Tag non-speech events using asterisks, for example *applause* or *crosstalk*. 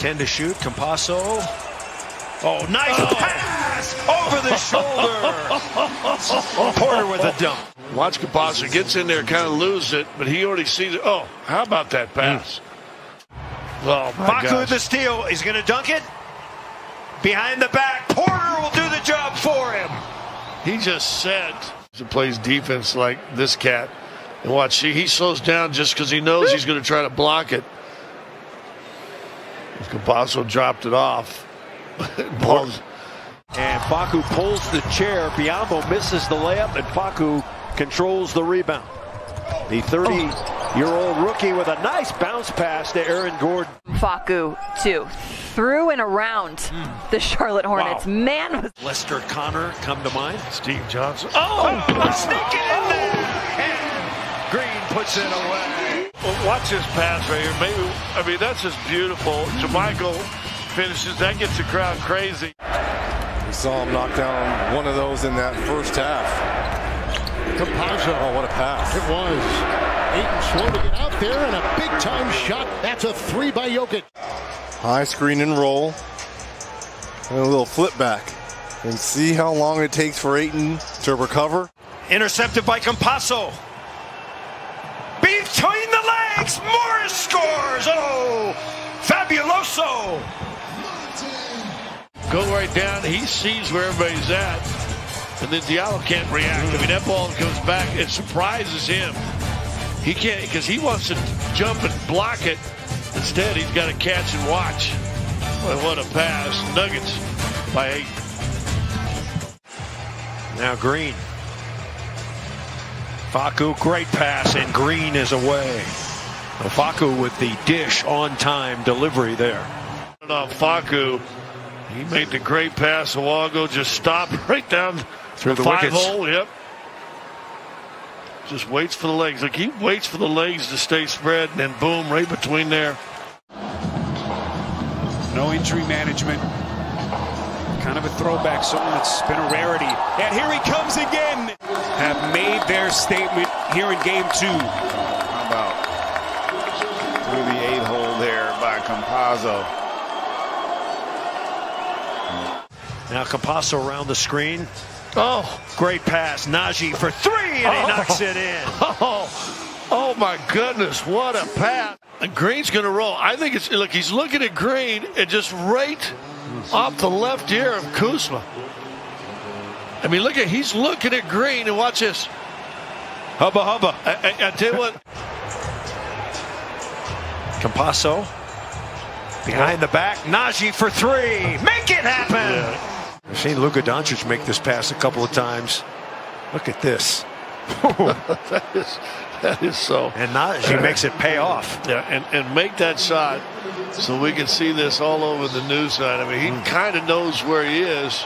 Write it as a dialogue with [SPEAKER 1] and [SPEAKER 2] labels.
[SPEAKER 1] 10 to shoot. Campazzo. Oh, nice oh. pass over the shoulder. *laughs* Porter with a dunk.
[SPEAKER 2] Watch Campazzo gets in there, kind of loses it, but he already sees it. Oh, how about that pass?
[SPEAKER 1] Oh, my Facu the steal. He's going to dunk it. Behind the back. Porter will do the job for him.
[SPEAKER 2] He just said he plays defense like this cat. And watch, he slows down just because he knows *laughs* he's going to try to block it. Campazzo dropped it off. *laughs*
[SPEAKER 1] and Facu pulls the chair. Biyombo misses the layup, and Facu controls the rebound. The 30-year-old rookie with a nice bounce pass to Aaron Gordon.
[SPEAKER 3] Facu, too. Through and around mm. the Charlotte Hornets. Wow. Man was...
[SPEAKER 1] Lester Connor come to mind.
[SPEAKER 2] Steve Johnson.
[SPEAKER 1] Oh! oh. Sneaking in there! And Green puts it away.
[SPEAKER 2] Well, watch this pass right here. Maybe, I mean, that's just beautiful. JaMychal finishes. That gets the crowd crazy.
[SPEAKER 4] We saw him knock down one of those in that first half.
[SPEAKER 5] Campazzo.
[SPEAKER 4] Oh, what a pass.
[SPEAKER 5] It was. Ayton slow to get out there, and a big-time shot. That's a three by Jokic.
[SPEAKER 4] High screen and roll. And a little flip back. And see how long it takes for Ayton to recover.
[SPEAKER 1] Intercepted by Campazzo. Between legs, Morris scores. Oh, fabuloso.
[SPEAKER 2] Go right down. He sees where everybody's at. And then Diallo can't react. I mean, that ball comes back. It surprises him. He can't because he wants to jump and block it. Instead, he's got to catch and watch. Boy, what a pass. Nuggets by eight.
[SPEAKER 1] Now Green. Facu, great pass, and Green is away. Facu with the dish on time delivery there.
[SPEAKER 2] Facu, he made the great pass a while just stopped right down
[SPEAKER 1] through the,
[SPEAKER 2] the five
[SPEAKER 1] wickets.
[SPEAKER 2] hole. Yep. Just waits for the legs. Like he waits for the legs to stay spread, and then boom, right between there.
[SPEAKER 6] No injury management. Kind of a throwback, something that's been a rarity. And here he comes again. Have made their statement here in game two.
[SPEAKER 7] By Campazzo.
[SPEAKER 1] Now Campazzo around the screen. Oh, great pass. Nnaji for three, and he oh. knocks it in. *laughs*
[SPEAKER 2] Oh, oh my goodness, what a pass. And Green's going to roll. I think it's, look, he's looking at Green and just right off the left ear of Kuzma. I mean, look at, he's looking at Green, and watch this.
[SPEAKER 1] Hubba hubba.
[SPEAKER 2] I, I, I tell you what.
[SPEAKER 1] Campazzo behind the back. Nnaji for three. Make it happen. Yeah. I've seen Luka Doncic make this pass a couple of times. Look at this. *laughs*
[SPEAKER 2] that is that is so.
[SPEAKER 1] And Nnaji makes it pay off.
[SPEAKER 2] Yeah, and, and make that shot so we can see this all over the news side. I mean, he mm. kind of knows where he is.